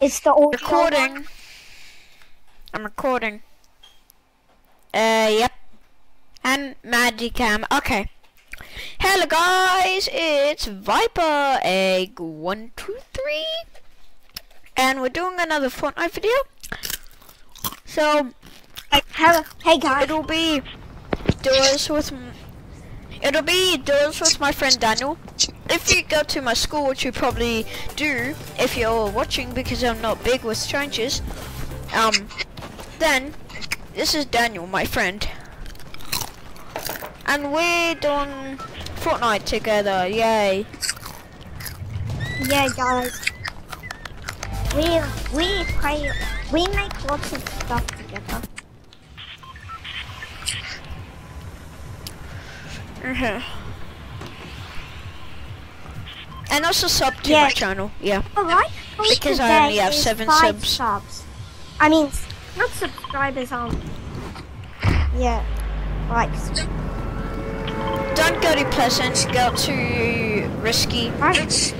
It's the audio Recording. one? I'm recording. Uh, yep. And Magicam. Okay. Hello guys, it's Vyper Egg one two three, and we're doing another Fortnite video. So Hey, hello. Hey guys. it'll be duos with m- it'll be duos with my friend Daniel. If you go to my school, which you probably do if you're watching because I'm not big with strangers, um, then this is Daniel, my friend, and we're doing Fortnite together. Yay! Yeah, guys. We we play. We make lots of stuff together. Uh-huh. And also sub to Yeah. my channel. Yeah. Alright. Because I only have seven subs. subs. I mean, not subscribers. Um. Yeah. Likes. Don't go to Pleasant, go to Risky. Right.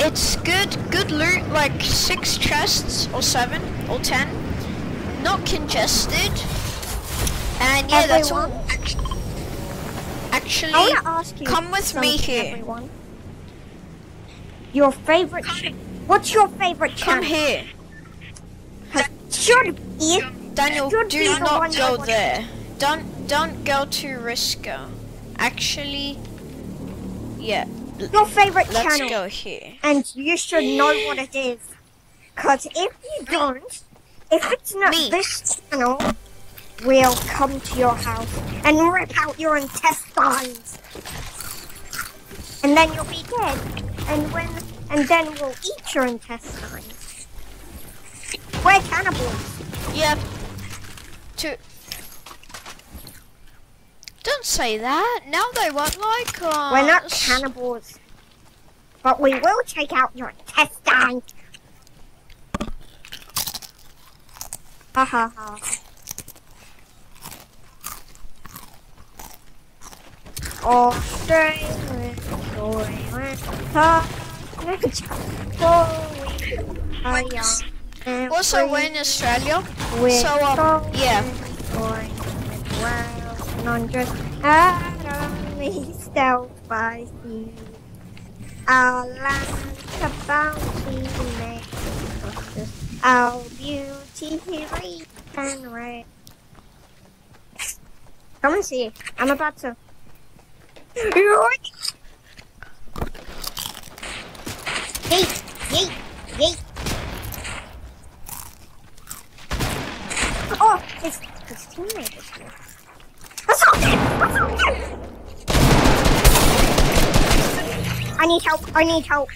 It's good, good loot, like six chests or seven or ten. Not congested. And yeah, that's all. Actually, I want to ask you. come with me here. Everyone. Your favorite. ch- What's your favorite come channel? here. Should be. Daniel, Should do the not go there. Don't, don't go to Risco. Actually, yeah, Your favorite let's channel. go here. and you should know what it is. Cause if you don't, if it's not Me. this channel, we'll come to your house and rip out your intestines. And then you'll be dead. And when and then we'll eat your intestines. We're cannibals. Yeah. To. Don't say that. Now they won't like us. We're not cannibals. But we will take out your intestines. Ha ha ha. Australian story went top. Also, we're in Australia. With so, um, yeah. Stealth by sea. Our land a bounty makes Our beauty reap and right. Come and see. I'm about to. Yeet, yeet, yeet. Oh, his, his teammate is here. I need help. I need help.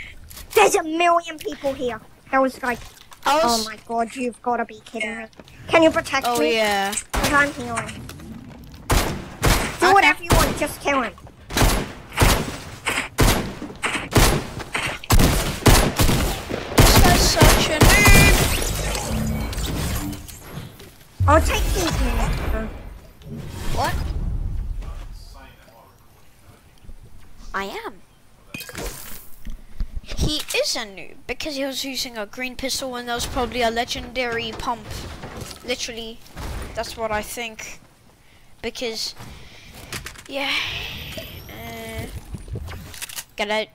There's a million people here. That was like, I oh my god, you've got to be kidding me. Can you protect oh me? yeah. Because I'm healing. Do Okay. whatever you want, just kill him. I'll take these minutes. What? I am. He is a noob because he was using a green pistol and that was probably a legendary pump. Literally, that's what I think. Because, yeah. Uh, get out.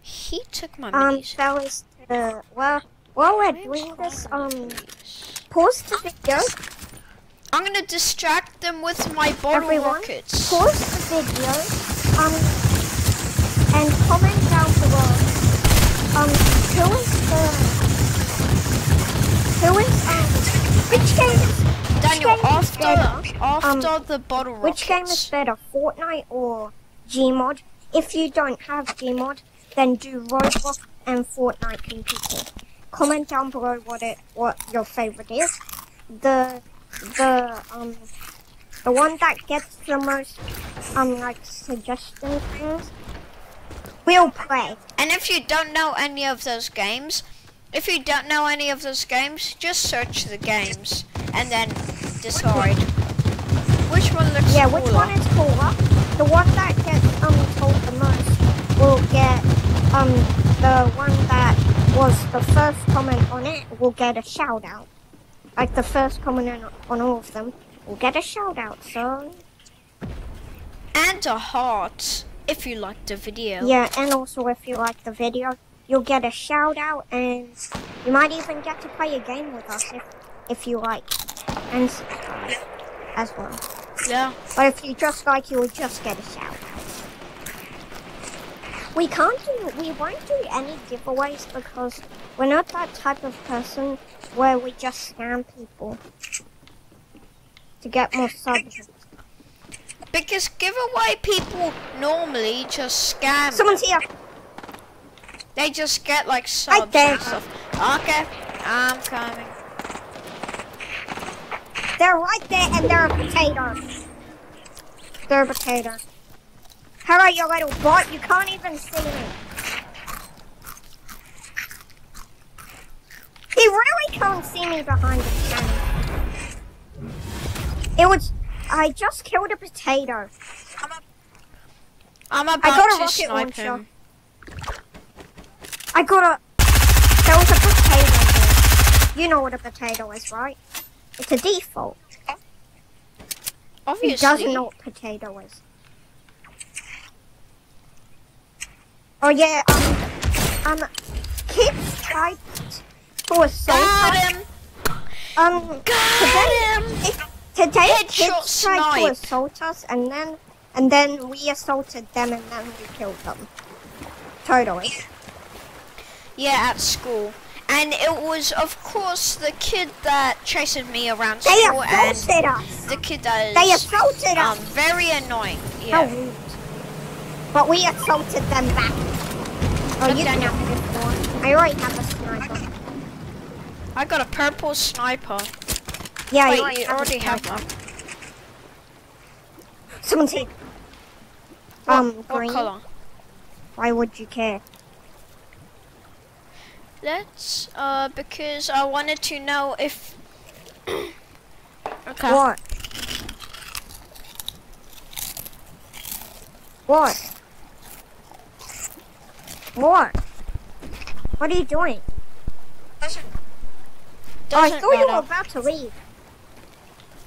He took my Um, minis. fellas, uh, well, while we're doing this, um, pause the video, I'm gonna distract them with my bottle Everyone, rockets. pause the video, um, and comment down below, um, who is the, who is, um, which game is, Daniel, which game is after better? after Um, the bottle rockets. Which game is better, Fortnite or Gmod? If you don't have Gmod, then do Roblox and Fortnite competing. Comment down below what it what your favorite is. The the um the one that gets the most um like suggestion things we'll play. And if you don't know any of those games, if you don't know any of those games, just search the games and then decide which one looks Yeah, cooler. which one is cooler? The one that gets um told the most will get um the one that was the first comment on it will get a shout out. Like the first comment on, on all of them will get a shout out. So And a heart if you liked the video. yeah, and also if you like the video, you'll get a shout out, and you might even get to play a game with us if if you like, and subscribe as well. Yeah. But if you just like, you will just get a shout out. We can't do, we won't do any giveaways because we're not that type of person where we just scam people to get more subs. Because giveaway people normally just scam. Someone's here. They just get like subs there. and stuff. Okay, I'm coming. They're right there and they're a potato. They're a potato. Hurry, you little bot. You can't even see me. He really can't see me behind the camera. It was... I just killed a potato. I'm about got a rocket snipe launcher. him. I got a... There was a potato there. You know what a potato is, right? It's a default. Obviously. doesn't know what potato is? Oh yeah, um, um, kids tried to assault Got us. him! Um, Got him! it- today kids tried to assault us, and then and then we assaulted them, and then we killed them. Totally. Yeah, at school. And it was, of course, the kid that chased me around They school and us. the kid that They is assaulted um, us. very annoying. Yeah. But we assaulted them back. Oh, you don't have this one. I already have a sniper. I got a purple sniper. Yeah, Wait, I you already have one. Someone's here. What, Um, what green. color? Why would you care? Let's, uh, because I wanted to know if... okay. What? What? What? What are you doing? Oh, I Doesn't thought you were about to leave.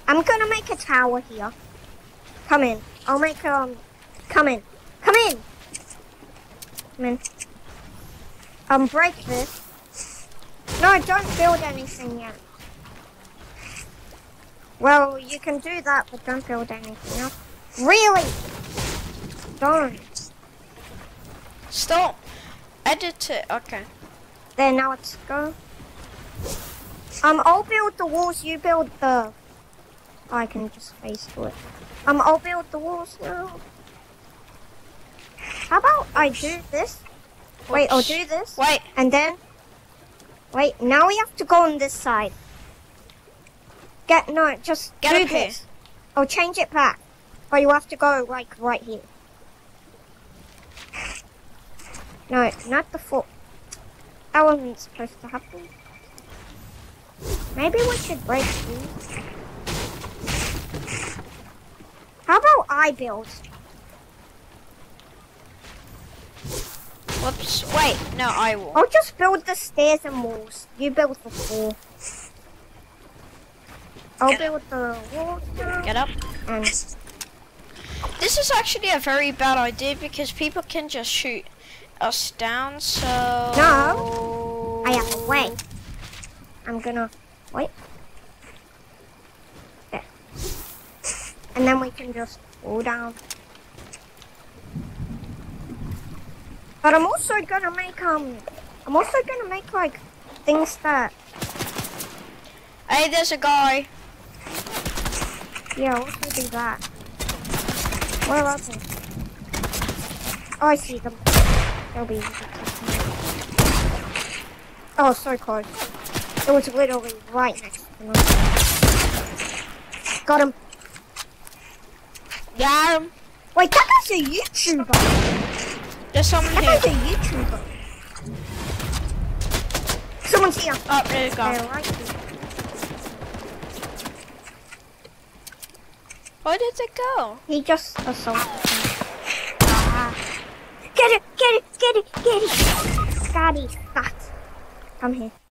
I'm gonna make a tower here. Come in. I'll make um. Come in. Come in. Come in. Um, break this. No, don't build anything yet. Well, you can do that, but don't build anything else. Really? Don't. Stop. Edit it. Okay. There, now let's go. Um, I'll build the walls, you build the... I can just face to it. Um, I'll build the walls now. How about I do this? Wait, I'll do this. Wait. And then... Wait, now we have to go on this side. Get, no, just Get do up here. I'll change it back. But you have to go, like, right here. No, it's not the foot. That wasn't supposed to happen. Maybe we should break these. How about I build? Whoops. Wait. No, I will. I'll just build the stairs and walls. You build the floor. I'll build the walls Get up. and This is actually a very bad idea because people can just shoot us down, so... No. I have to wait. I'm gonna wait. There. And then we can just go down. But I'm also gonna make um I'm also gonna make like things that Hey, there's a guy. yeah, I'll also do that. Where are they? Oh I see them. They'll be. Oh so close. It was literally right next to them. Got him. Got him. Wait, that guy's a YouTuber. There's someone That here. guy's a YouTuber. Someone's here. Oh, there you They're go. right here. Where did it go? He just assaulted me. Get it, get it, get it, get it. He's fat. Come here.